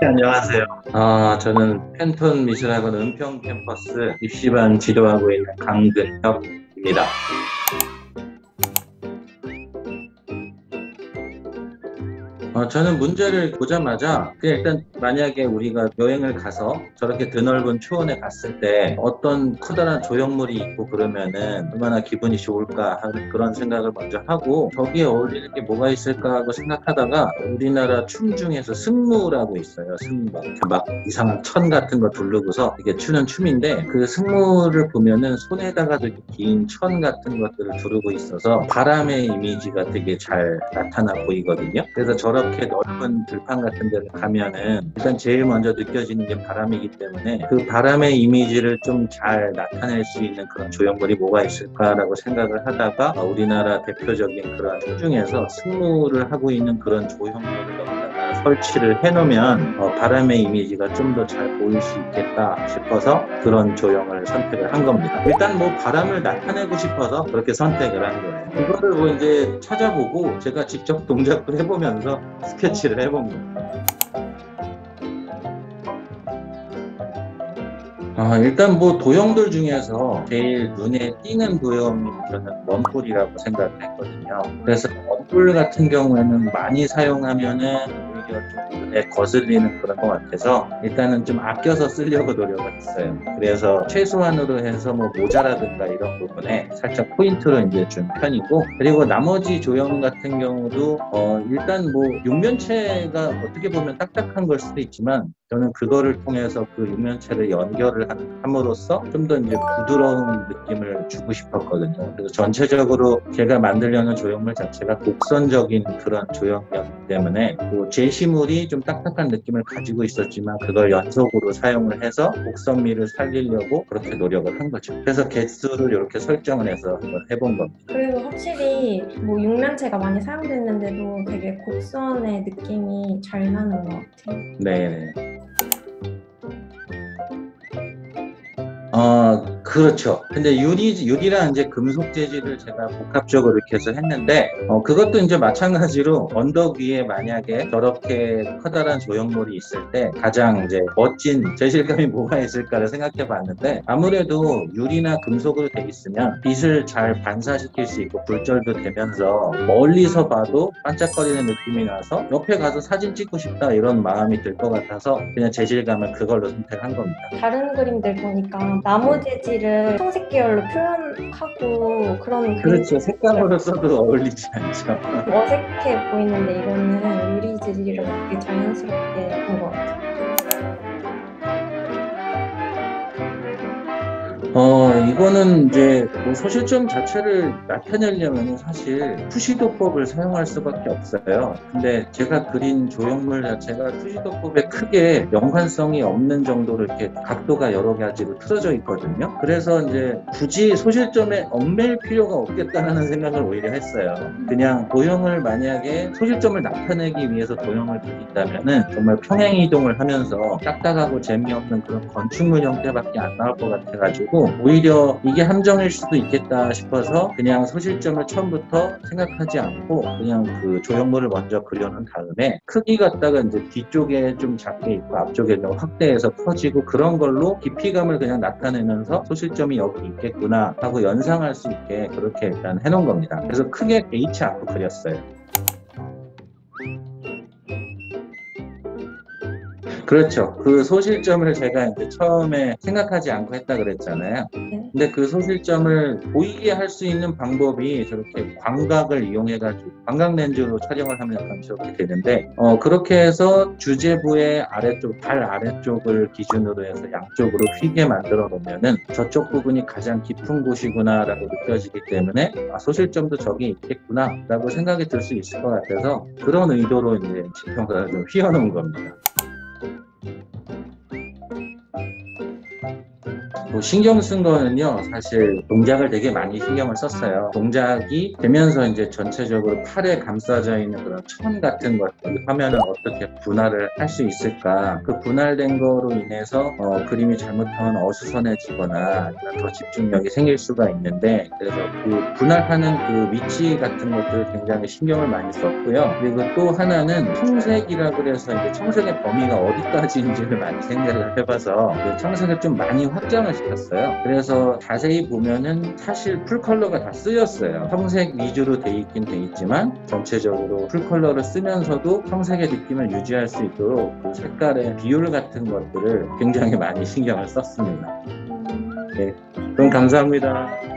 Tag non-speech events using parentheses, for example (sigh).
네, 안녕하세요. 아, 저는 팬톤 미술학원 은평 캠퍼스 입시반 지도하고 있는 강근혁입니다. 어, 저는 문제를 보자마자 그냥 일단 만약에 우리가 여행을 가서 저렇게 드넓은 초원에 갔을 때 어떤 커다란 조형물이 있고 그러면은 얼마나 기분이 좋을까 하는 그런 생각을 먼저 하고 거기에 어울리는 게 뭐가 있을까 하고 생각하다가 우리나라 춤 중에서 승무라고 있어요. 승무 막, 이상한 천 같은 거 두르고서 이게 추는 춤인데 그 승무를 보면은 손에다가 되게 긴천 같은 것들을 두르고 있어서 바람의 이미지가 되게 잘 나타나 보이거든요. 그래서 저런 이렇게 넓은 들판 같은 데를 가면은 일단 제일 먼저 느껴지는 게 바람이기 때문에 그 바람의 이미지를 좀 잘 나타낼 수 있는 그런 조형물이 뭐가 있을까라고 생각을 하다가 우리나라 대표적인 그런 중에서 승무를 하고 있는 그런 조형물을 설치를 해놓으면 어, 바람의 이미지가 좀 더 잘 보일 수 있겠다 싶어서 그런 조형을 선택을 한 겁니다. 일단 뭐 바람을 나타내고 싶어서 그렇게 선택을 한 거예요. 그거를 뭐 이제 찾아보고 제가 직접 동작을 해보면서 스케치를 해본 겁니다. 아, 일단 뭐 도형들 중에서 제일 눈에 띄는 도형이 저는 원뿔이라고 생각을 했거든요. 그래서 원뿔 같은 경우에는 많이 사용하면은 오히려 좀 눈에 거슬리는 그런 것 같아서 일단은 좀 아껴서 쓰려고 노력을 했어요. 그래서 최소한으로 해서 뭐 모자라든가 이런 부분에 살짝 포인트로 이제 준 편이고 그리고 나머지 조형 같은 경우도 어 일단 뭐 육면체가 어떻게 보면 딱딱한 걸 수도 있지만 저는 그거를 통해서 그 육면체를 연결을 함으로써 좀 더 이제 부드러운 느낌을 주고 싶었거든요. 그래서 전체적으로 제가 만들려는 조형물 자체가 곡선적인 그런 조형이었기 때문에 그 제시물이 좀 딱딱한 느낌을 가지고 있었지만 그걸 연속으로 사용을 해서 곡선미를 살리려고 그렇게 노력을 한 거죠. 그래서 개수를 이렇게 설정을 해서 한번 해본 겁니다. 그리고 확실히 뭐 육면체가 많이 사용됐는데도 되게 곡선의 느낌이 잘 나는 것 같아요. 네. 어, 그렇죠. 근데 유리, 유리랑 이제 금속 재질을 제가 복합적으로 이렇게 해서 했는데, 어, 그것도 이제 마찬가지로 언덕 위에 만약에 저렇게 커다란 조형물이 있을 때 가장 이제 멋진 재질감이 (laughs) 뭐가 있을까를 생각해 봤는데, 아무래도 유리나 금속으로 돼 있으면 빛을 잘 반사시킬 수 있고 굴절도 되면서 멀리서 봐도 반짝거리는 느낌이 나서 옆에 가서 사진 찍고 싶다 이런 마음이 들 것 같아서 그냥 재질감을 그걸로 선택한 겁니다. 다른 그림들 보니까 나무 재질 을 청색 계열로 표현하고 그런 그렇죠. 색감으로 써도 어울리지 않죠. 어색해 보이는데 이거는 유리 재질이라 되게 자연스럽게 된 것 같아요. 어, 이거는 이제 뭐 소실점 자체를 나타내려면 사실 푸시도법을 사용할 수밖에 없어요. 근데 제가 그린 조형물 자체가 푸시도법에 크게 연관성이 없는 정도로 이렇게 각도가 여러 가지로 틀어져 있거든요. 그래서 이제 굳이 소실점에 얽매일 필요가 없겠다는 생각을 오히려 했어요. 그냥 도형을 만약에 소실점을 나타내기 위해서 도형을 그린다면은 정말 평행 이동을 하면서 딱딱하고 재미없는 그런 건축물 형태밖에 안 나올 것 같아가지고 오히려 이게 함정일 수도 있겠다 싶어서 그냥 소실점을 처음부터 생각하지 않고 그냥 그 조형물을 먼저 그려놓은 다음에 크기 갖다가 이제 뒤쪽에 좀 작게 있고 앞쪽에 좀 확대해서 커지고 그런 걸로 깊이감을 그냥 나타내면서 소실점이 여기 있겠구나 하고 연상할 수 있게 그렇게 일단 해놓은 겁니다. 그래서 크게 않고 그렸어요. 그렇죠. 그 소실점을 제가 이제 처음에 생각하지 않고 했다 그랬잖아요. 네. 근데 그 소실점을 보이게 할 수 있는 방법이 저렇게 광각을 이용해가지고 광각 렌즈로 촬영을 하면 약간 저렇게 되는데, 어, 그렇게 해서 주제부의 아래쪽, 발 아래쪽을 기준으로 해서 양쪽으로 휘게 만들어 놓으면은 저쪽 부분이 가장 깊은 곳이구나라고 느껴지기 때문에 아, 소실점도 저기 있겠구나 라고 생각이 들 수 있을 것 같아서 그런 의도로 이제 지평선을 좀 휘어놓은 겁니다. 뭐 신경 쓴 거는요, 사실 동작을 되게 많이 신경을 썼어요. 동작이 되면서 이제 전체적으로 팔에 감싸져 있는 그런 천 같은 것들 화면을 어떻게 분할을 할 수 있을까? 그 분할된 거로 인해서 어, 그림이 잘못하면 어수선해지거나 더 집중력이 생길 수가 있는데 그래서 그 분할하는 그 위치 같은 것들을 굉장히 신경을 많이 썼고요. 그리고 또 하나는 청색이라 그래서 이제 청색의 범위가 어디까지인지를 많이 생각을 해봐서 그 청색을 좀 많이 확장을 시켰어요. 그래서 자세히 보면은 사실 풀컬러가 다 쓰였어요. 청색 위주로 돼 있긴 돼 있지만 전체적으로 풀컬러를 쓰면서도 청색의 느낌을 유지할 수 있도록 그 색깔의 비율 같은 것들을 굉장히 많이 (laughs) 신경을 썼습니다. 네, 그럼 감사합니다.